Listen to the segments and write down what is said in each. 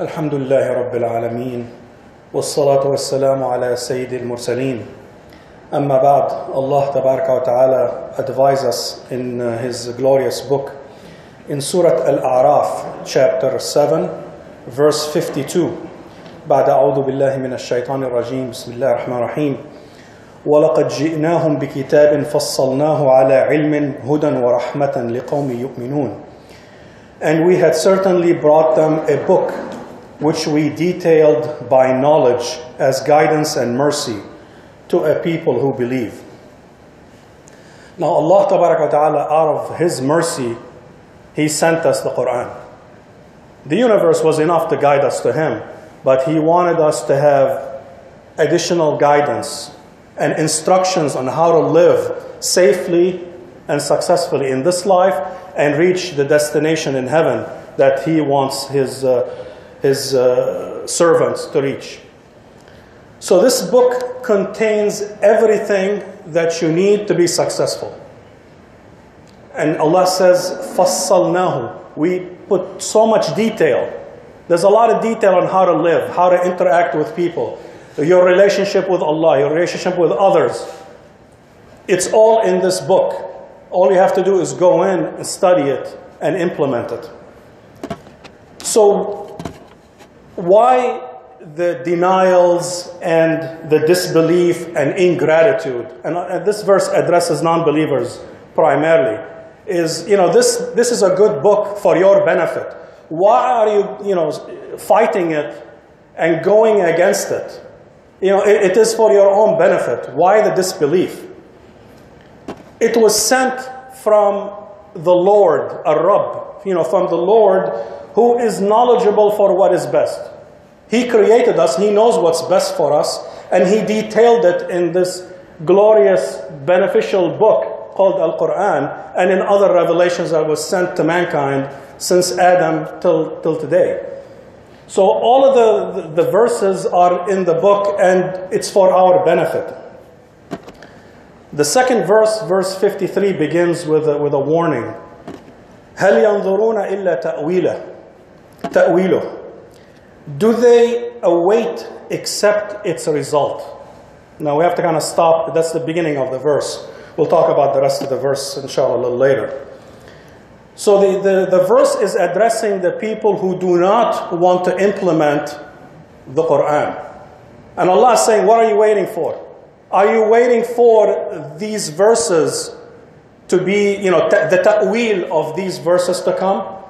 الحمد لله رب العالمين والصلاة والسلام على سيد المرسلين أما بعد Allah تبارك وتعالى advises us in uh, his glorious book in Surah Al-A'raf chapter 7 verse 52 بعد أعوذ بالله من الشيطان الرجيم بسم الله الرحمن الرحيم ولقد جئناهم بكتاب فصلناه على علم هدى ورحمة لقوم يؤمنون. And we had certainly brought them a book which we detailed by knowledge as guidance and mercy to a people who believe. Now Allah ta'ala out of His mercy, He sent us the Quran. The universe was enough to guide us to Him, but He wanted us to have additional guidance and instructions on how to live safely and successfully in this life and reach the destination in heaven that He wants His, uh, his uh, servants to reach. So, this book contains everything that you need to be successful. And Allah says, فَصَّلْنَاهُ We put so much detail. There's a lot of detail on how to live, how to interact with people, your relationship with Allah, your relationship with others. It's all in this book. All you have to do is go in and study it and implement it. So, why the denials and the disbelief and ingratitude? And uh, this verse addresses non believers primarily. Is, you know, this, this is a good book for your benefit. Why are you, you know, fighting it and going against it? You know, it, it is for your own benefit. Why the disbelief? It was sent from the Lord, a Rabb, you know, from the Lord who is knowledgeable for what is best. He created us, He knows what's best for us, and He detailed it in this glorious, beneficial book called Al Quran and in other revelations that was sent to mankind since Adam till, till today. So all of the, the, the verses are in the book and it's for our benefit. The second verse, verse 53, begins with a, with a warning. هل ينظرون إلا تأويله Ta'wilo. Do they await accept its result? Now we have to kind of stop. That's the beginning of the verse. We'll talk about the rest of the verse, inshallah, a little later. So the, the, the verse is addressing the people who do not want to implement the Quran. And Allah is saying, What are you waiting for? Are you waiting for these verses to be, you know, the ta'wil of these verses to come?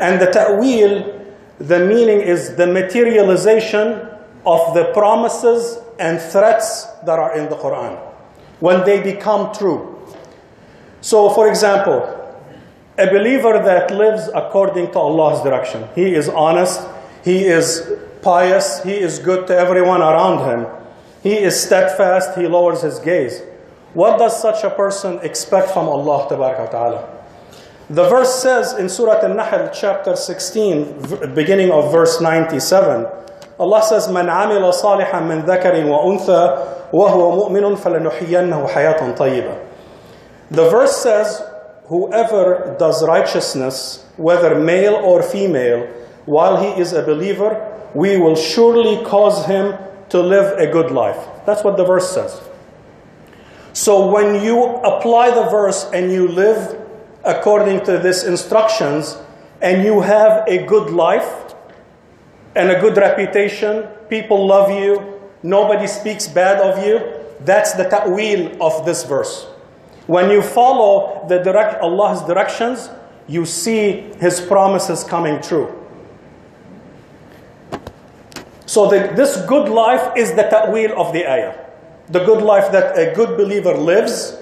And the ta'wil, the meaning is the materialization of the promises and threats that are in the Quran when they become true. So, for example, a believer that lives according to Allah's direction, he is honest, he is pious, he is good to everyone around him he is steadfast, he lowers his gaze. What does such a person expect from Allah Ta'ala? The verse says in Surah Al-Nahl chapter 16, beginning of verse 97, Allah says, من عمل صالحا من ذكر وأنثى وهو مؤمن فلنحيينه حياة طيبة. The verse says, whoever does righteousness, whether male or female, while he is a believer, we will surely cause him to live a good life. That's what the verse says. So when you apply the verse and you live according to these instructions and you have a good life and a good reputation, people love you, nobody speaks bad of you, that's the ta'wil of this verse. When you follow the direct Allah's directions, you see his promises coming true. So the, this good life is the ta'wil of the ayah. The good life that a good believer lives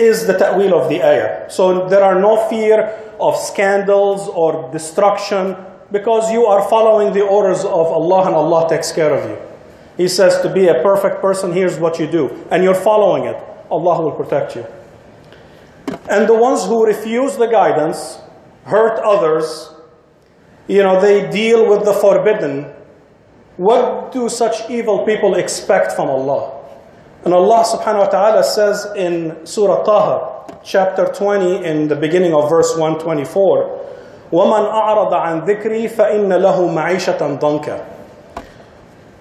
is the ta'wil of the ayah. So there are no fear of scandals or destruction because you are following the orders of Allah and Allah takes care of you. He says to be a perfect person, here's what you do. And you're following it. Allah will protect you. And the ones who refuse the guidance, hurt others, you know, they deal with the forbidden what do such evil people expect from Allah? And Allah subhanahu wa ta'ala says in Surah Taha, chapter 20, in the beginning of verse 124, وَمَنْ أَعْرَضَ عَنْ ذِكْرِي فَإِنَّ لَهُ مَعِيشَةً ضَنْكًا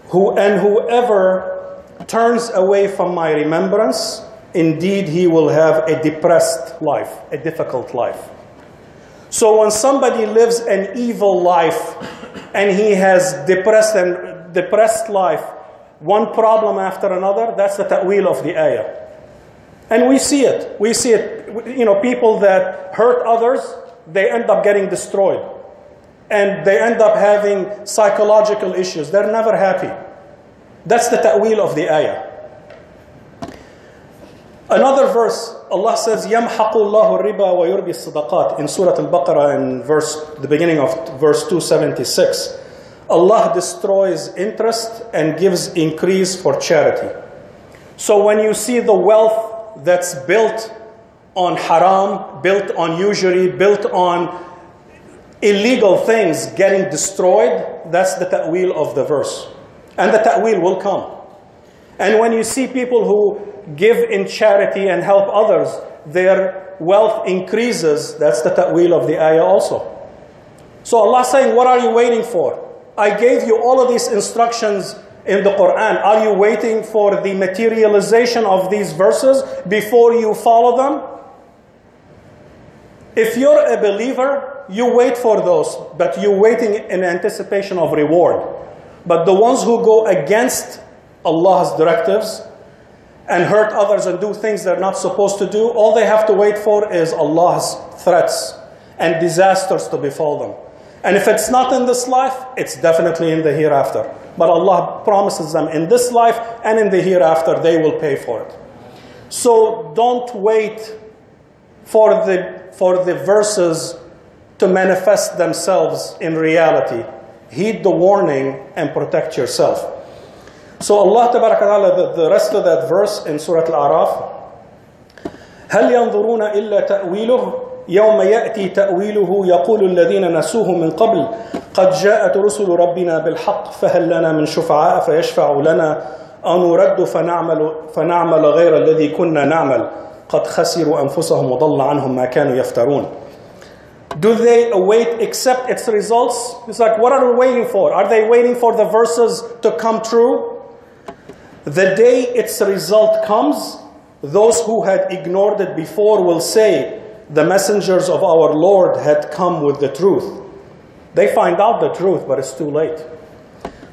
Who, and whoever turns away from my remembrance, indeed he will have a depressed life, a difficult life. So when somebody lives an evil life and he has depressed and depressed life, one problem after another, that's the ta'wil of the ayah. And we see it. We see it. You know, people that hurt others, they end up getting destroyed. And they end up having psychological issues. They're never happy. That's the ta'wil of the ayah. Another verse, Allah says, يَمْحَقُ اللَّهُ الرِّبَى وَيُرْبِي الصَّدَقَاتِ in Surah Al-Baqarah in verse, the beginning of verse 276. Allah destroys interest and gives increase for charity. So when you see the wealth that's built on haram, built on usury, built on illegal things getting destroyed, that's the ta'wil of the verse. And the ta'wil will come. And when you see people who give in charity and help others, their wealth increases, that's the ta'wil of the ayah also. So Allah saying, what are you waiting for? I gave you all of these instructions in the Quran. Are you waiting for the materialization of these verses before you follow them? If you're a believer, you wait for those, but you're waiting in anticipation of reward. But the ones who go against Allah's directives and hurt others and do things they're not supposed to do, all they have to wait for is Allah's threats and disasters to befall them. And if it's not in this life, it's definitely in the hereafter. But Allah promises them in this life and in the hereafter, they will pay for it. So don't wait for the, for the verses to manifest themselves in reality. Heed the warning and protect yourself. So Allah Ta'ala, the, the rest of that verse in Surah Al-A'raf, هل ينظرون إلا تأويله يوم يأتي تأويله يقول الذين نسوه من قبل قد جاءت رسل ربنا بالحق فهل لنا من شفعاء فيشفع لنا أن نرد فنعمل, فنعمل غير الذي كنا نعمل قد خسروا أنفسهم وضل عنهم ما كانوا يفترون Do they await accept its results? It's like, what are they waiting for? Are they waiting for the verses to come true? The day its result comes, those who had ignored it before will say, the messengers of our Lord had come with the truth. They find out the truth, but it's too late.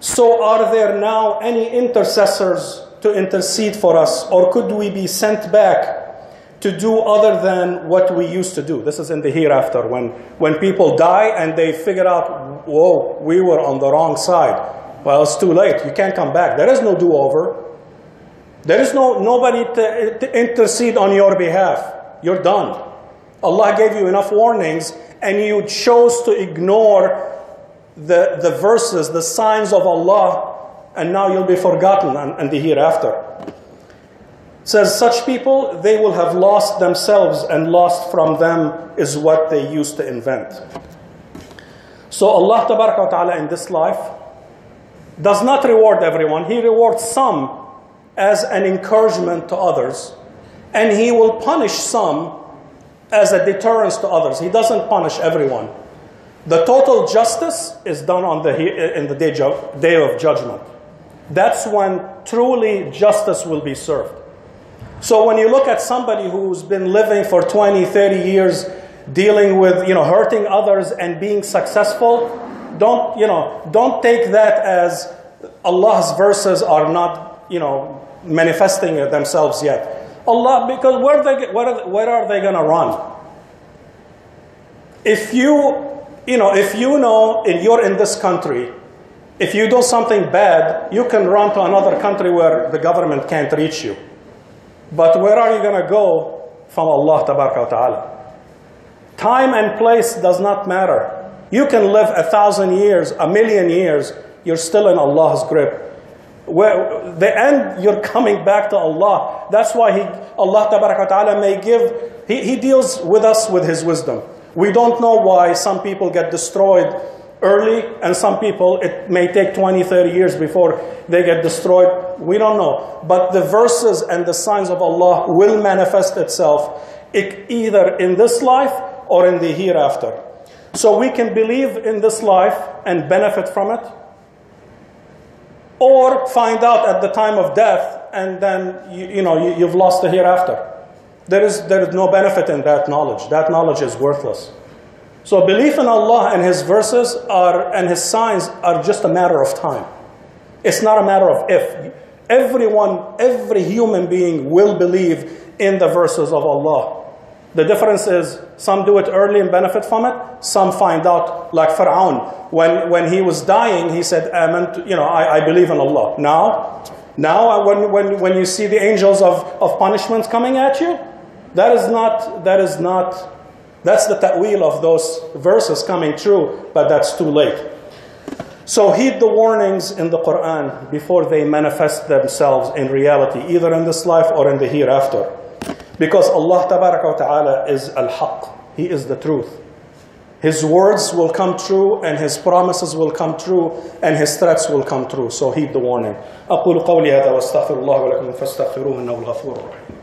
So, are there now any intercessors to intercede for us, or could we be sent back to do other than what we used to do? This is in the hereafter, when, when people die and they figure out, whoa, we were on the wrong side. Well, it's too late. You can't come back. There is no do over. There is no nobody to, to intercede on your behalf. You're done. Allah gave you enough warnings and you chose to ignore the, the verses, the signs of Allah, and now you'll be forgotten and, the hereafter. It says such people, they will have lost themselves, and lost from them is what they used to invent. So Allah Ta'ala in this life does not reward everyone. He rewards some as an encouragement to others, and He will punish some as a deterrence to others. He doesn't punish everyone. The total justice is done on the, in the day, day of judgment. That's when truly justice will be served. So when you look at somebody who's been living for 20, 30 years, dealing with, you know, hurting others and being successful, don't, you know, don't take that as Allah's verses are not, you know, manifesting themselves yet. Allah, because where, they, where, are, where are they going to run? If you, you know, if you know and you're in this country, if you do something bad, you can run to another country where the government can't reach you. But where are you going to go from Allah Ta'ala? Time and place does not matter. You can live a thousand years, a million years, you're still in Allah's grip. Where the end, you're coming back to Allah. That's why he, Allah Ta'ala may give, he, he deals with us with His wisdom. We don't know why some people get destroyed early and some people it may take 20 30 years before they get destroyed we don't know but the verses and the signs of allah will manifest itself either in this life or in the hereafter So we can believe in this life and benefit from it, or find out at the time of death and then you, you know you, you've lost the hereafter. There is, there is no benefit in that knowledge. That knowledge is worthless. So belief in Allah and His verses are, and His signs are just a matter of time. It's not a matter of if. Everyone, every human being will believe in the verses of Allah. The difference is some do it early and benefit from it. Some find out, like Fir'aun, when, when he was dying, he said, Amen, you know, I, I believe in Allah. Now, now uh, when, when, when you see the angels of, of punishment coming at you, that is not, that is not, that's the ta'wil of those verses coming true, but that's too late. So heed the warnings in the Quran before they manifest themselves in reality, either in this life or in the hereafter. Because Allah Ta'ala is al-haq. He is the truth. His words will come true and his promises will come true and his threats will come true. So heed the warning. أقول قولي هذا واستغفر الله ولكم فاستغفروه إنه الغفور الرحيم.